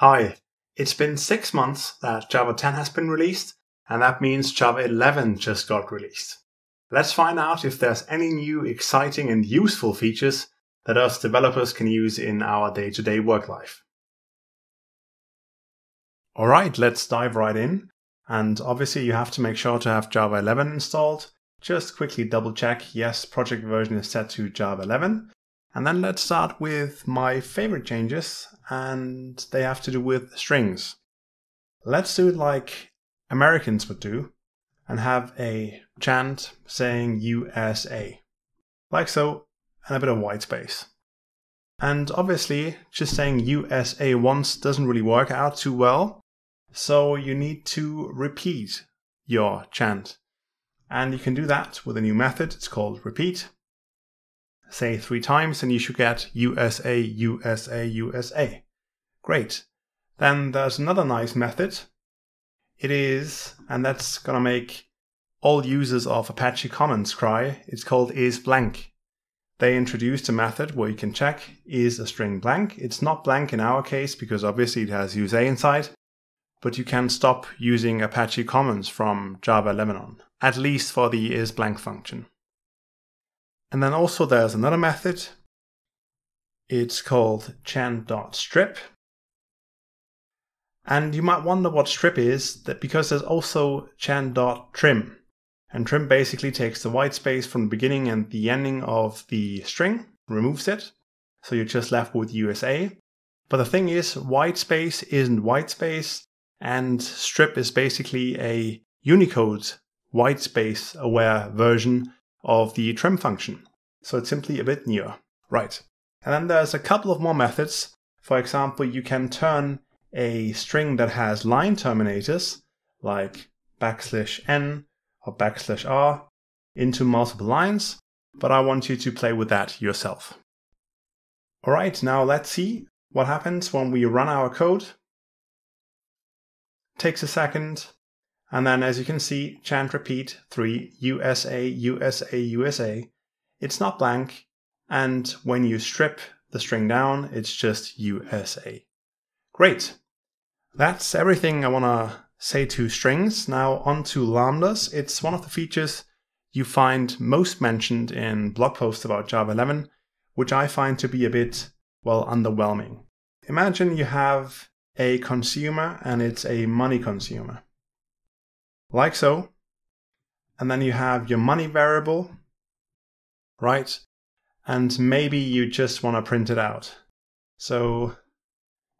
Hi, it's been six months that Java 10 has been released, and that means Java 11 just got released. Let's find out if there's any new exciting and useful features that us developers can use in our day-to-day work life. Alright, let's dive right in. And obviously you have to make sure to have Java 11 installed. Just quickly double check, yes, project version is set to Java 11. And then let's start with my favorite changes, and they have to do with strings. Let's do it like Americans would do and have a chant saying USA. Like so, and a bit of white space. And obviously, just saying USA once doesn't really work out too well, so you need to repeat your chant. And you can do that with a new method, it's called repeat say three times and you should get USA, USA, USA. Great. Then there's another nice method. It is, and that's gonna make all users of Apache Commons cry. It's called is blank. They introduced a method where you can check is a string blank. It's not blank in our case because obviously it has USA inside, but you can stop using Apache Commons from Java 11 on, at least for the is blank function. And then also there's another method. It's called chant.strip. And you might wonder what strip is, that because there's also chant.trim. And trim basically takes the white space from the beginning and the ending of the string, removes it. So you're just left with USA. But the thing is, white space isn't white space, and strip is basically a Unicode white space aware version of the trim function. So it's simply a bit newer. Right. And then there's a couple of more methods. For example, you can turn a string that has line terminators, like backslash n or backslash r, into multiple lines, but I want you to play with that yourself. All right, now let's see what happens when we run our code. Takes a second, and then as you can see, chant repeat 3 USA, USA, USA. It's not blank, and when you strip the string down, it's just USA. Great. That's everything I want to say to strings. Now on to lambdas. It's one of the features you find most mentioned in blog posts about Java 11, which I find to be a bit, well, underwhelming. Imagine you have a consumer and it's a money consumer. Like so. And then you have your money variable, right? And maybe you just want to print it out. So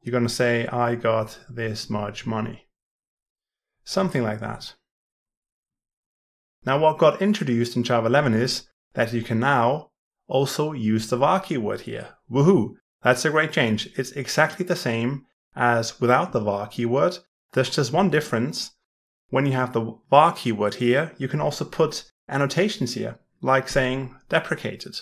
you're going to say, I got this much money. Something like that. Now, what got introduced in Java 11 is that you can now also use the var keyword here. Woohoo! That's a great change. It's exactly the same as without the var keyword. There's just one difference. When you have the var keyword here, you can also put annotations here, like saying deprecated.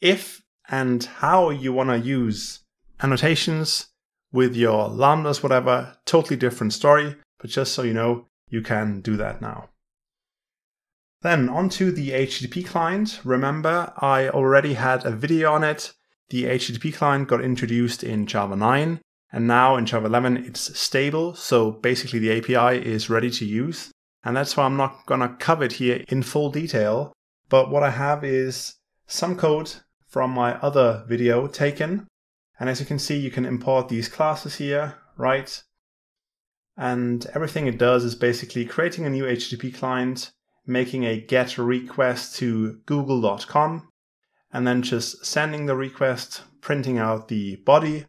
If and how you want to use annotations with your lambdas, whatever, totally different story, but just so you know, you can do that now. Then onto the HTTP client. Remember, I already had a video on it. The HTTP client got introduced in Java 9, and now in Java 11 it's stable, so basically the API is ready to use. And that's why I'm not going to cover it here in full detail, but what I have is some code from my other video taken and as you can see, you can import these classes here, right? And everything it does is basically creating a new HTTP client, making a GET request to google.com, and then just sending the request, printing out the body,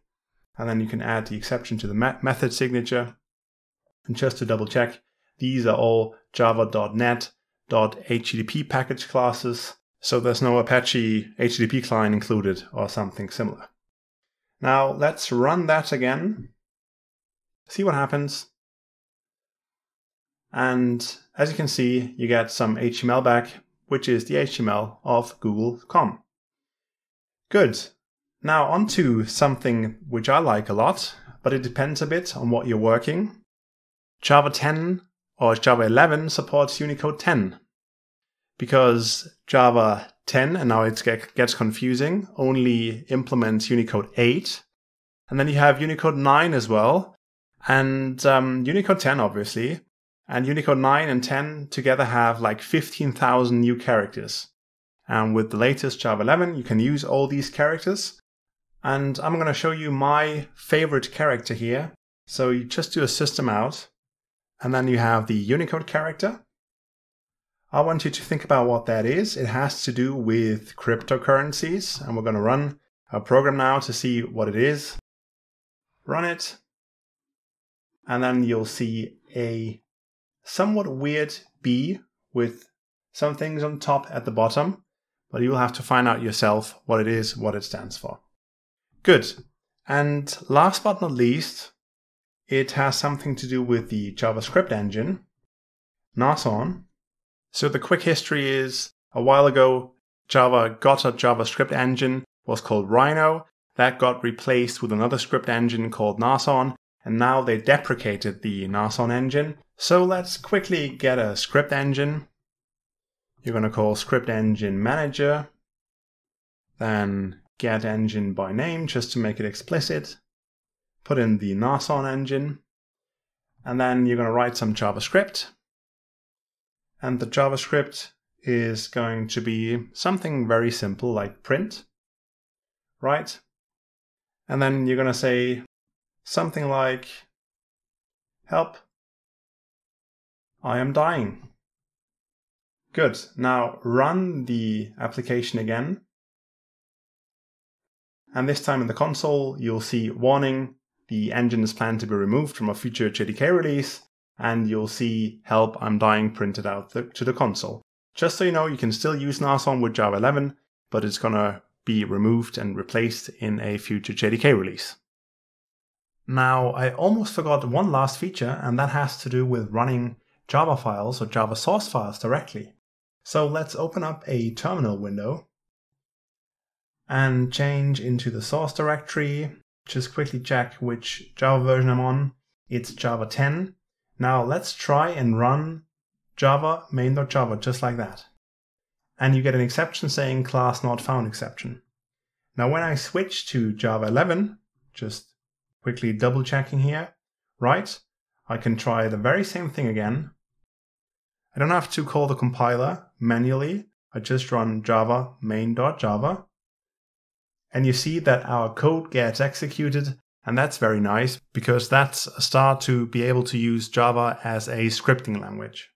and then you can add the exception to the method signature. And just to double check, these are all java.net .http package classes, so there's no Apache HTTP client included or something similar. Now let's run that again, see what happens. And as you can see, you get some HTML back, which is the HTML of Google.com. Good. Now on to something which I like a lot, but it depends a bit on what you're working. Java 10 or Java 11 supports Unicode 10 because Java 10, and now it gets confusing, only implements Unicode 8. And then you have Unicode 9 as well, and um, Unicode 10, obviously. And Unicode 9 and 10 together have like 15,000 new characters. And with the latest Java 11, you can use all these characters. And I'm going to show you my favorite character here. So you just do a system out, and then you have the Unicode character. I want you to think about what that is. It has to do with cryptocurrencies, and we're going to run a program now to see what it is. Run it, and then you'll see a somewhat weird B with some things on top at the bottom, but you'll have to find out yourself what it is, what it stands for. Good. And last but not least, it has something to do with the JavaScript engine, Nashorn. So the quick history is a while ago, Java got a JavaScript engine, was called Rhino. That got replaced with another script engine called Nashorn, and now they deprecated the Nason engine. So let's quickly get a script engine. You're going to call script engine manager, then get engine by name just to make it explicit. Put in the Nashorn engine, and then you're going to write some JavaScript. And the JavaScript is going to be something very simple like print, right? And then you're going to say something like, help, I am dying. Good. Now run the application again. And this time in the console, you'll see warning, the engine is planned to be removed from a future JDK release, and you'll see help, I'm dying printed out to the console. Just so you know, you can still use Nashorn with Java 11, but it's gonna be removed and replaced in a future JDK release. Now, I almost forgot one last feature, and that has to do with running Java files or Java source files directly. So let's open up a terminal window and change into the source directory. Just quickly check which Java version I'm on. It's Java 10. Now let's try and run java main.java just like that and you get an exception saying class not found exception. Now when I switch to Java 11, just quickly double checking here, right, I can try the very same thing again. I don't have to call the compiler manually. I just run java main.java. And you see that our code gets executed and that's very nice because that's a start to be able to use Java as a scripting language.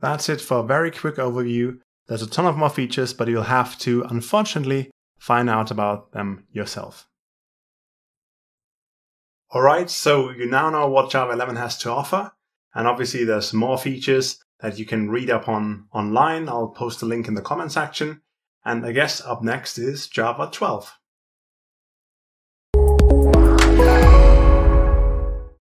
That's it for a very quick overview there's a ton of more features, but you'll have to, unfortunately, find out about them yourself. Alright, so you now know what Java 11 has to offer, and obviously there's more features that you can read up on online. I'll post a link in the comment section. And I guess up next is Java 12.